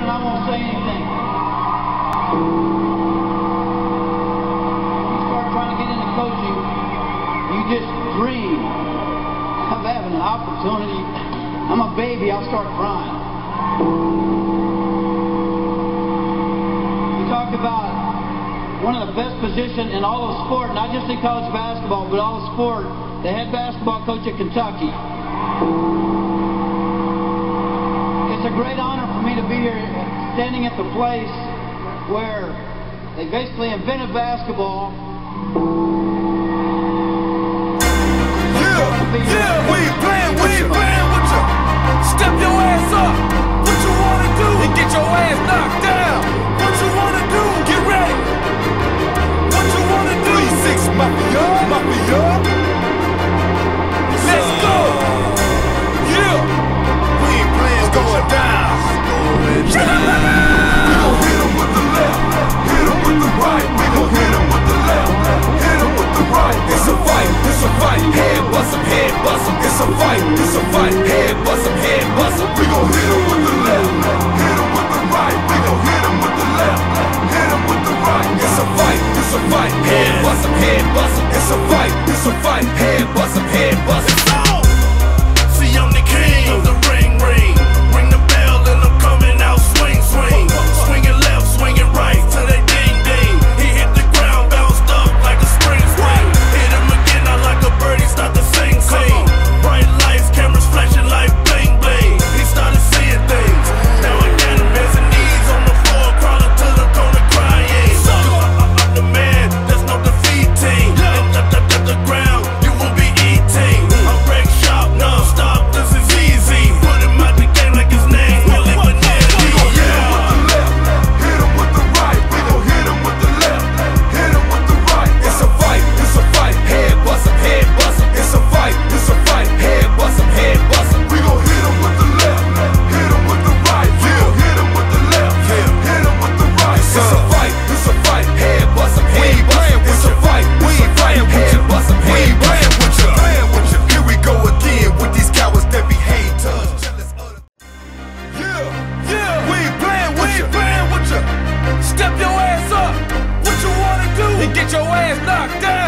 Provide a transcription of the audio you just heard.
and I won't say anything. You start trying to get into coaching, you just dream of having an opportunity. I'm a baby, I'll start crying. We talked about one of the best positions in all of sport, not just in college basketball, but all of sport, the head basketball coach at Kentucky. It's a great honor me to be here standing at the place where they basically invented basketball. Head bust him, head bust him. It's a fight, it's a fight. Head bust him, head bust him. your ass knocked down.